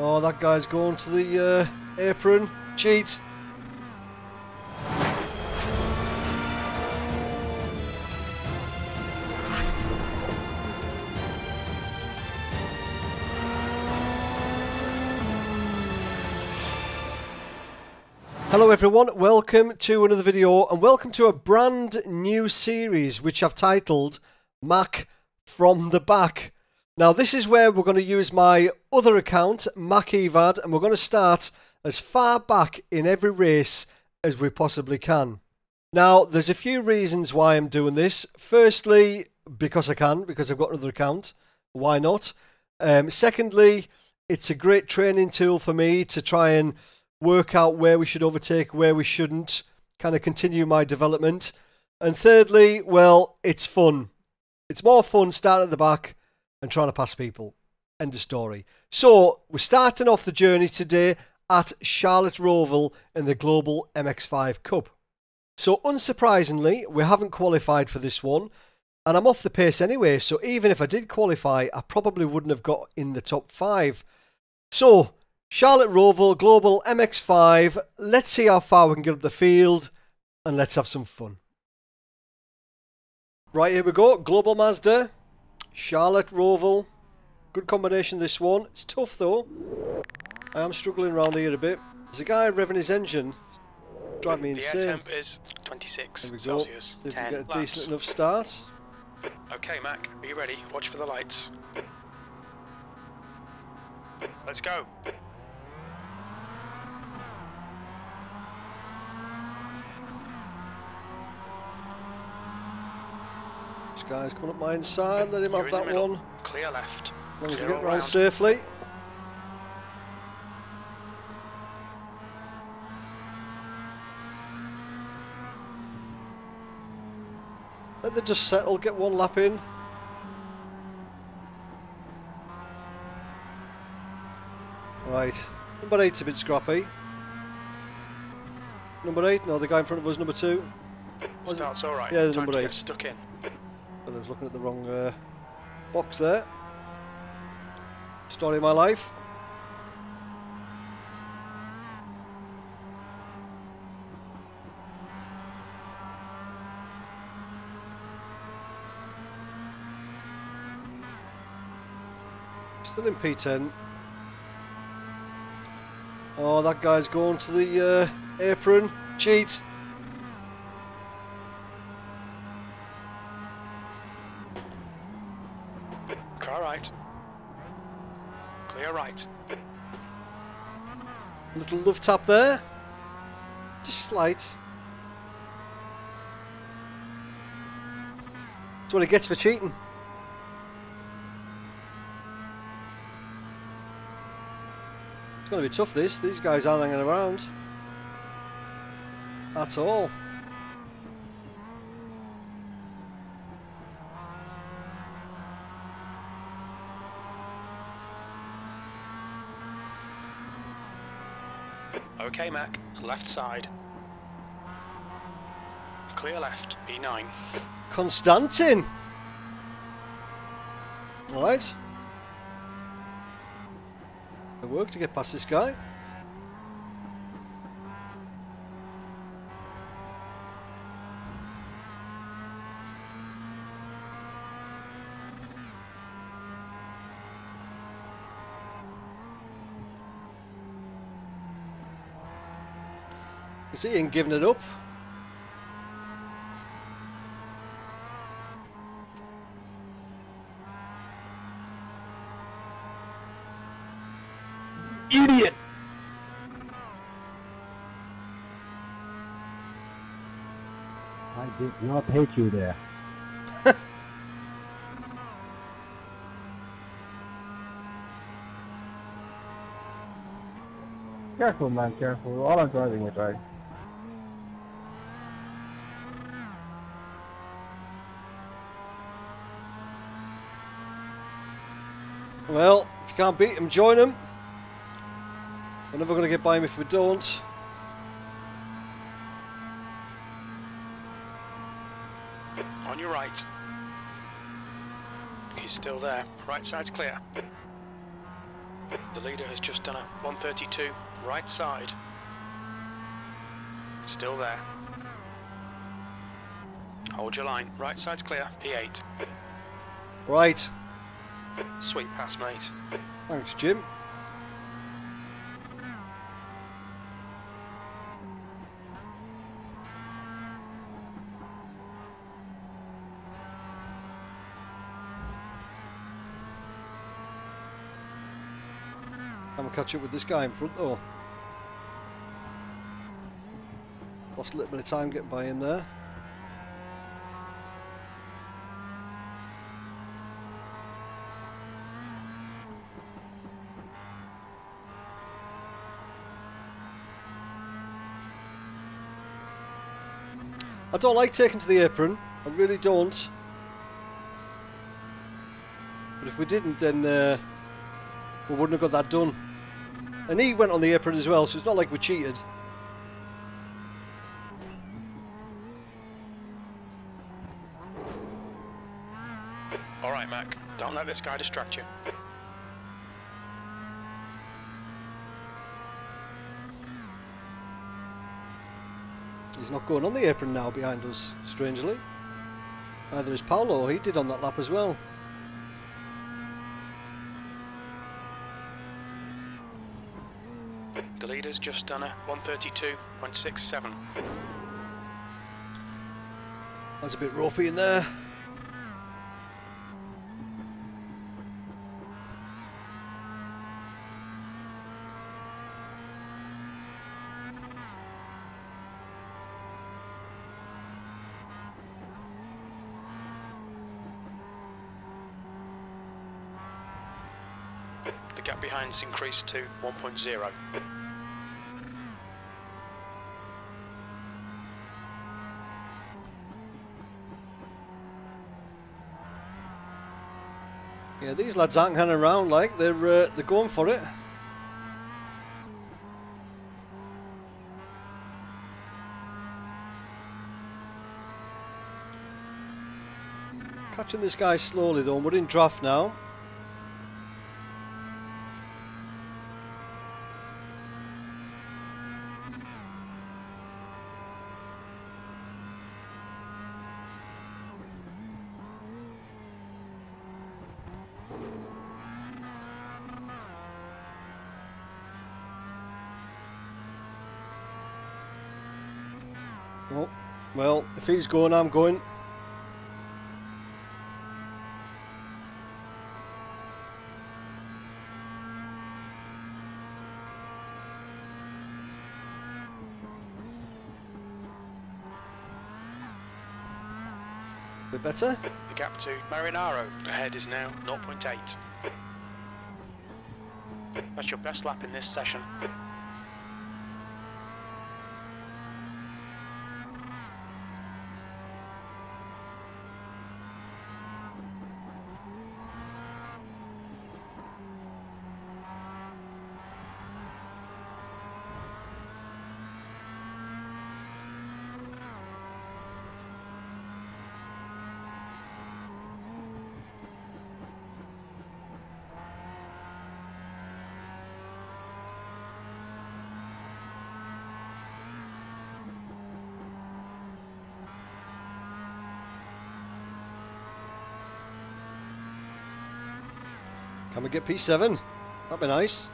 Oh, that guy's going to the uh, apron. Cheat. Hello everyone, welcome to another video and welcome to a brand new series which I've titled Mac from the Back. Now this is where we're going to use my other account, MacEvad, and we're going to start as far back in every race as we possibly can. Now there's a few reasons why I'm doing this. Firstly, because I can, because I've got another account. Why not? Um, secondly, it's a great training tool for me to try and work out where we should overtake, where we shouldn't, kind of continue my development. And thirdly, well, it's fun. It's more fun starting at the back and trying to pass people. End of story. So, we're starting off the journey today at Charlotte Roval in the Global MX5 Cup. So, unsurprisingly, we haven't qualified for this one, and I'm off the pace anyway. So, even if I did qualify, I probably wouldn't have got in the top five. So, Charlotte Roval Global MX5. Let's see how far we can get up the field and let's have some fun. Right, here we go. Global Mazda. Charlotte Roval. Good combination this one. It's tough though. I am struggling around here a bit. There's a guy revving his engine. Drive me insane. The air temp is 26 There we go. Celsius. See if we get a laps. decent enough start. Okay, Mac, be ready. Watch for the lights. Let's go. Guy's coming up my inside. Let him You're have that middle. one. Clear left. As long as we get round round. safely. Let the dust settle, get one lap in. Right, number eight's a bit scrappy. Number eight, no, the guy in front of us, number two. Was Starts all right. Yeah, Time number eight. stuck in. I was looking at the wrong uh, box there. Story of my life. Still in P10. Oh, that guy's going to the uh, apron. Cheat. Car right. Clear right. Little love tap there. Just slight. That's what he gets for cheating. It's going to be tough this. These guys aren't hanging around. At all. Okay, Mac, left side. Clear left, B9. Constantin. Alright. It worked to get past this guy. Is he ain't giving it up? idiot. I did not hate you there. careful, man, careful. All I'm driving is right. Well, if you can't beat them, join them. We're never going to get by him if we don't. On your right. He's still there. Right side's clear. The leader has just done a 132, right side. Still there. Hold your line. Right side's clear. P8. Right. Sweet pass, mate. Thanks, Jim. Can we catch up with this guy in front though? Lost a little bit of time getting by in there. I don't like taking to the apron. I really don't. But if we didn't, then uh, we wouldn't have got that done. And he went on the apron as well, so it's not like we cheated. All right, Mac. Don't let this guy distract you. He's not going on the apron now behind us, strangely. Neither is Paolo, he did on that lap as well. The leader's just done a 132.67. That's a bit ropey in there. Increased to 1.0. Yeah, these lads aren't hanging around like they're uh, they're going for it. Catching this guy slowly though, we're in draft now. Oh, well, if he's going, I'm going. Bit better. The gap to Marinaro ahead is now 0.8. That's your best lap in this session. Can we get P7? That'd be nice.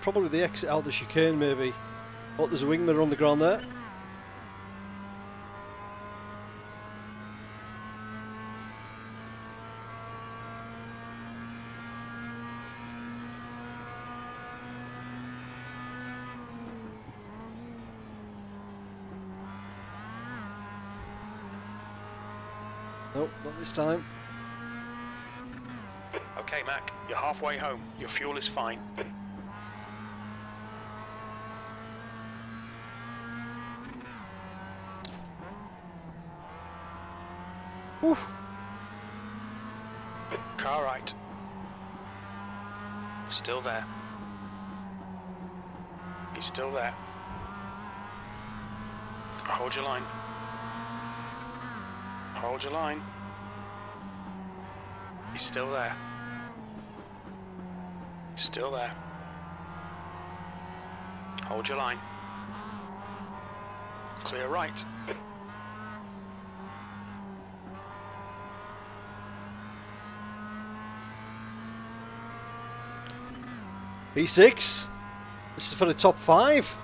Probably the exit out the chicane maybe. Oh, there's a wing mirror on the ground there. Nope, not this time. Okay, Mac, you're halfway home. Your fuel is fine. Whew. Car right. Still there. He's still there. Hold your line. Hold your line. He's still there. He's Still there. Hold your line. Clear right. P6. This is for the top five.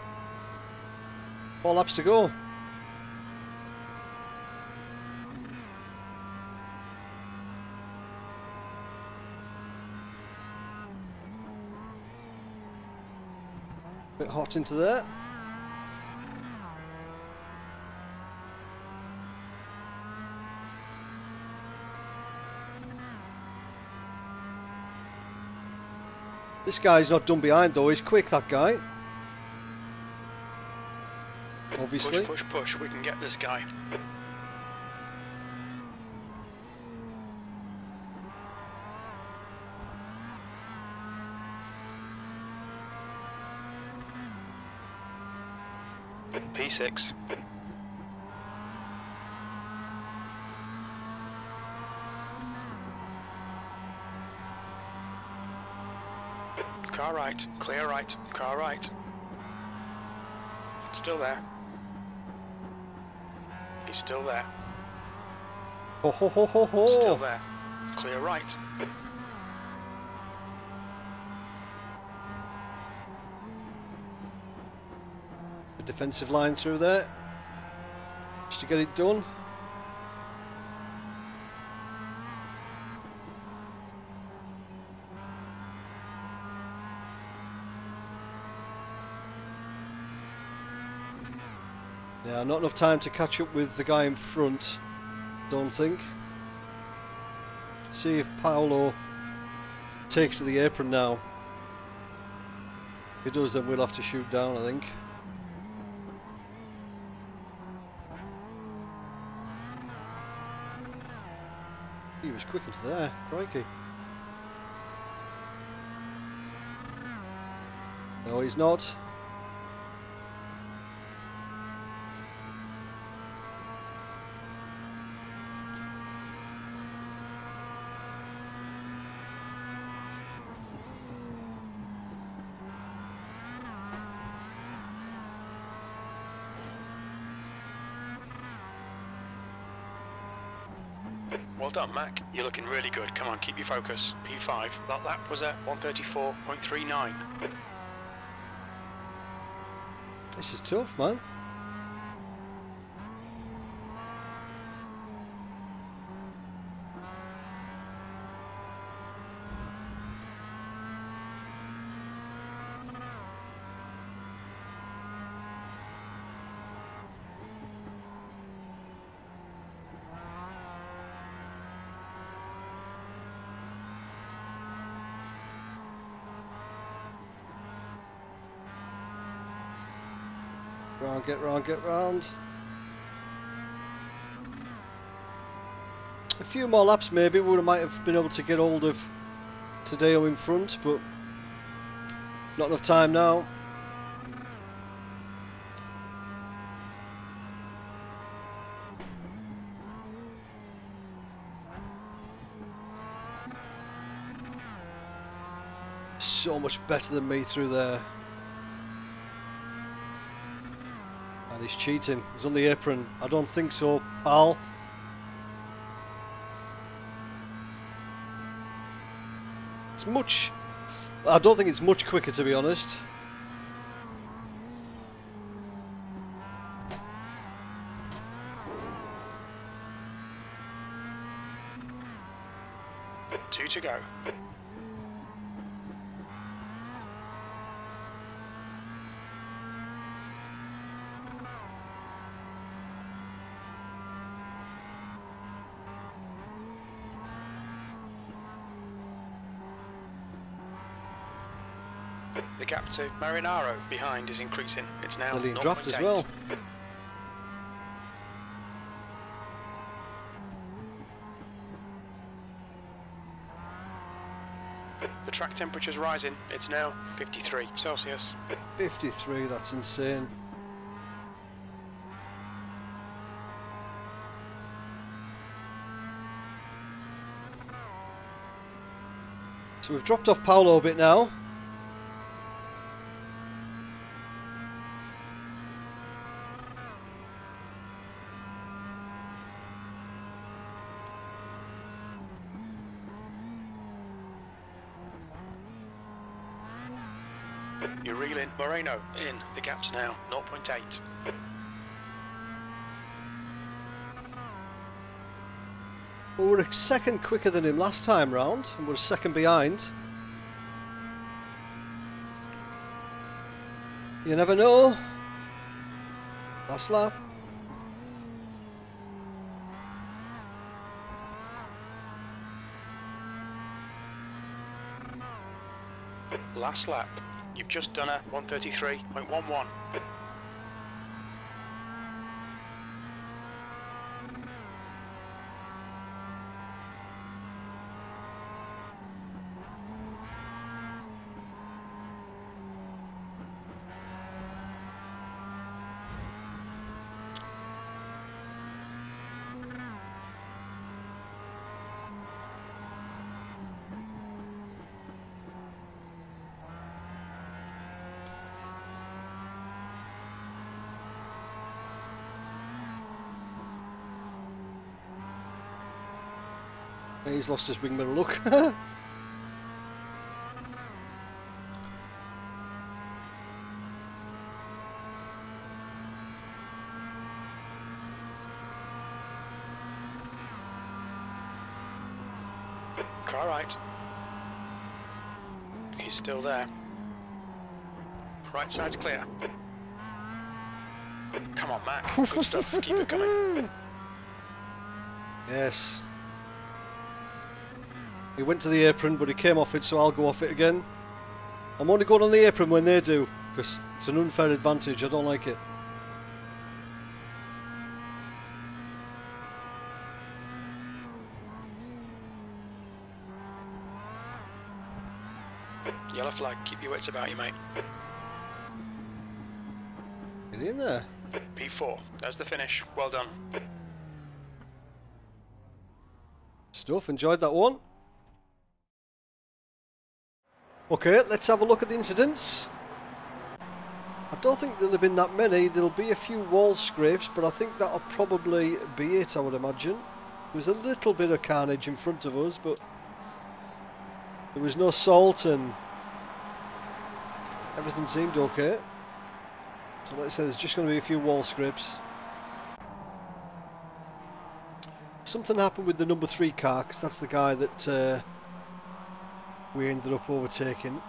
Four laps to go. Bit hot into there. This guy's not done behind though, he's quick that guy. Obviously. Push, push, push. We can get this guy. P6. Car right, clear right, car right. Still there. He's still there. Ho ho ho ho ho. Still there. Clear right. The defensive line through there. Just to get it done. Yeah, not enough time to catch up with the guy in front, don't think. See if Paolo takes to the apron now. If he does, then we'll have to shoot down, I think. He quick into there, crikey. No, he's not. Well done, Mac. You're looking really good. Come on, keep your focus. P5. That lap was at 134.39. This is tough, man. Round, get round, get round. A few more laps maybe we might have been able to get hold of Tadeo in front, but not enough time now. So much better than me through there. And he's cheating. He's on the apron. I don't think so, pal. It's much... I don't think it's much quicker, to be honest. Two to go. The gap to Marinaro behind is increasing. It's now Brilliant draft as well. The track temperature's rising. It's now 53 Celsius. 53, that's insane. So we've dropped off Paolo a bit now. You're reeling. Moreno in. The gap's now 0.8. Well, we're a second quicker than him last time round, and we're a second behind. You never know. Last lap. Last lap. You've just done a 133.11. He's lost his wing mirror look. Car right. He's still there. Right side's clear. Come on, Mac. Good stuff. Keep it coming. yes. He went to the apron, but he came off it, so I'll go off it again. I'm only going on the apron when they do, because it's an unfair advantage. I don't like it. Yellow flag. Keep your wits about you, mate. Get in there. P4. There's the finish. Well done. Stuff. Enjoyed that one. Okay, let's have a look at the incidents. I don't think there'll have been that many. There'll be a few wall scrapes, but I think that'll probably be it, I would imagine. There was a little bit of carnage in front of us, but there was no salt and everything seemed okay. So like I said, there's just going to be a few wall scrapes. Something happened with the number three car, because that's the guy that uh, we ended up overtaking.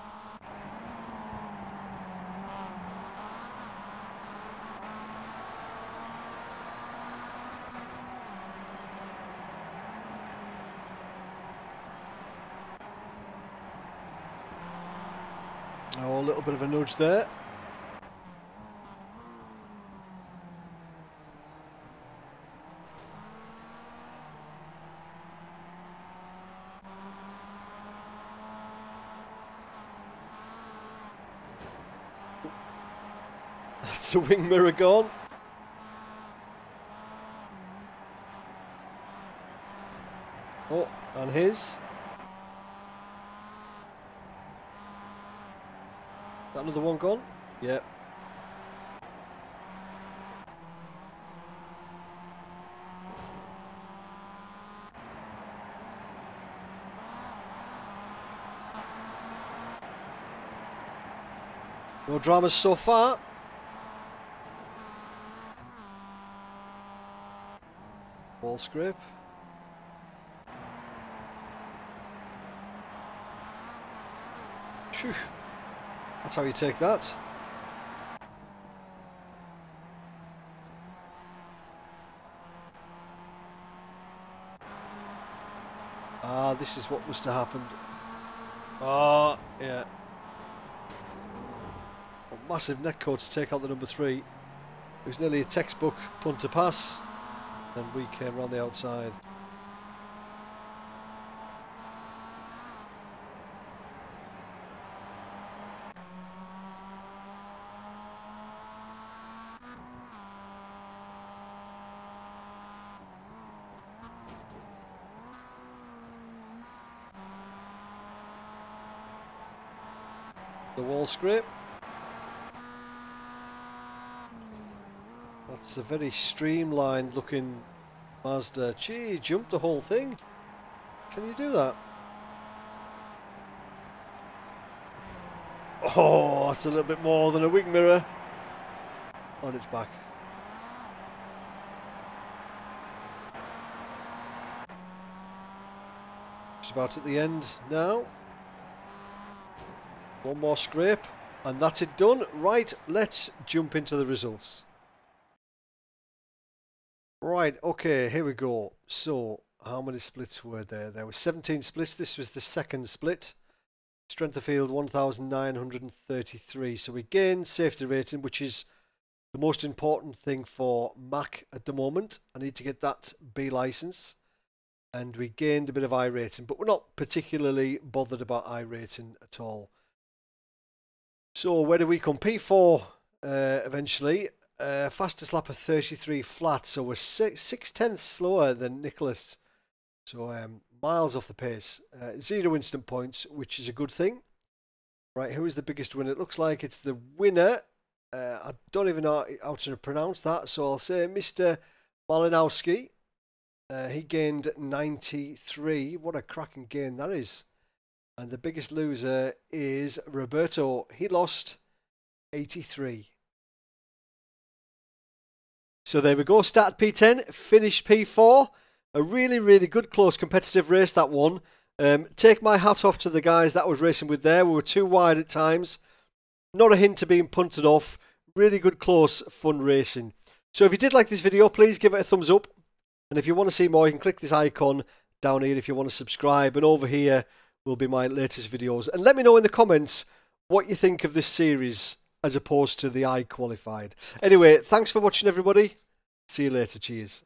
Oh, a little bit of a nudge there. That's the wing mirror gone. Oh, and his. That another one gone? Yep. No dramas so far. Scrape. Phew. That's how you take that. Ah, this is what must have happened. Ah, yeah. A massive neck cord to take out the number three. It was nearly a textbook punt to pass. Then we came around the outside. The wall script. That's a very streamlined looking Mazda. Gee, jumped the whole thing. Can you do that? Oh, that's a little bit more than a wing mirror on its back. Just about at the end now. One more scrape and that's it done. Right, let's jump into the results. Right, okay, here we go. So, how many splits were there? There were 17 splits. This was the second split. Strength of field 1,933. So we gained safety rating, which is the most important thing for Mac at the moment. I need to get that B license. And we gained a bit of iRating, but we're not particularly bothered about iRating at all. So where do we compete for uh, eventually? Uh, fastest lap of 33 flat, so we're six, six tenths slower than Nicholas. So um, miles off the pace. Uh, zero incident points, which is a good thing. Right, who is the biggest winner? It looks like it's the winner. Uh, I don't even know how to pronounce that, so I'll say Mr. Malinowski. Uh, he gained 93. What a cracking gain that is. And the biggest loser is Roberto. He lost 83. So there we go. Started P10, finished P4. A really, really good, close, competitive race, that one. Um, take my hat off to the guys that was racing with there. We were too wide at times. Not a hint to being punted off. Really good, close, fun racing. So if you did like this video, please give it a thumbs up. And if you want to see more, you can click this icon down here if you want to subscribe. And over here will be my latest videos. And let me know in the comments what you think of this series as opposed to the iQualified. Anyway, thanks for watching, everybody. See you later. Cheers.